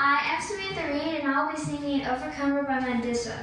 I am the Reed, and I'll be singing Overcomer by Mandisa.